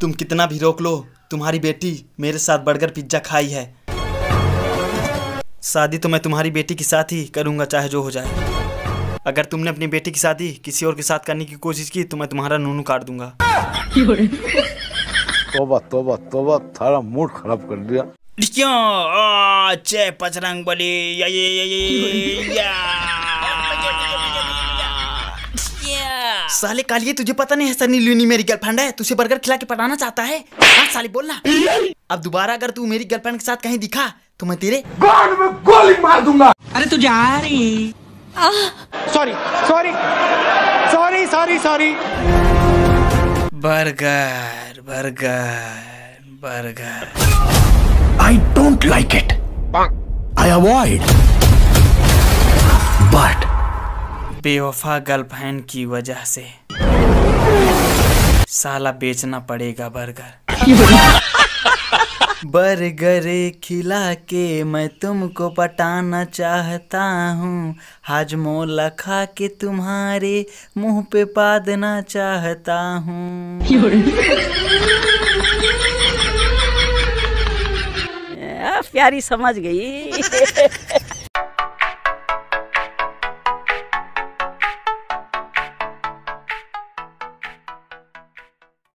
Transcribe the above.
तुम कितना भी रोक लो तुम्हारी बेटी मेरे साथ बर्गर पिज्जा खाई है। शादी तो मैं तुम्हारी बेटी के साथ ही करूँगा चाहे जो हो जाए। अगर तुमने अपनी बेटी की शादी किसी और के साथ करने की कोशिश की तो मैं तुम्हारा नूनू काट दूँगा। तोबा तोबा तोबा थारा मूड खराब कर दिया। क्यों? जय बजरंग बली या या या या या। साले कालिए तुझे पता नहीं है सनी लियोनी मेरी गर्लफ्रेंड है? तुझे बर्गर खिला के पटाना चाहता है? हाँ साले बोलना। अब दोबारा अगर तू मेरी गर्लफ्रेंड के साथ कहीं दिखा तो मैं तेरे गान में गोली मार दूँगा। अरे तू जा रही sorry sorry sorry sorry sorry burger burger burger I don't like it. I avoid. बेवफा गर्लफ्रेंड की वजह से। साला बेचना पड़ेगा बर्गर। बर्गर खिला के मैं तुमको पटाना चाहता हूँ। हाजमोला खा के तुम्हारे मुँह पे पादना चाहता हूँ। प्यारी समझ गई।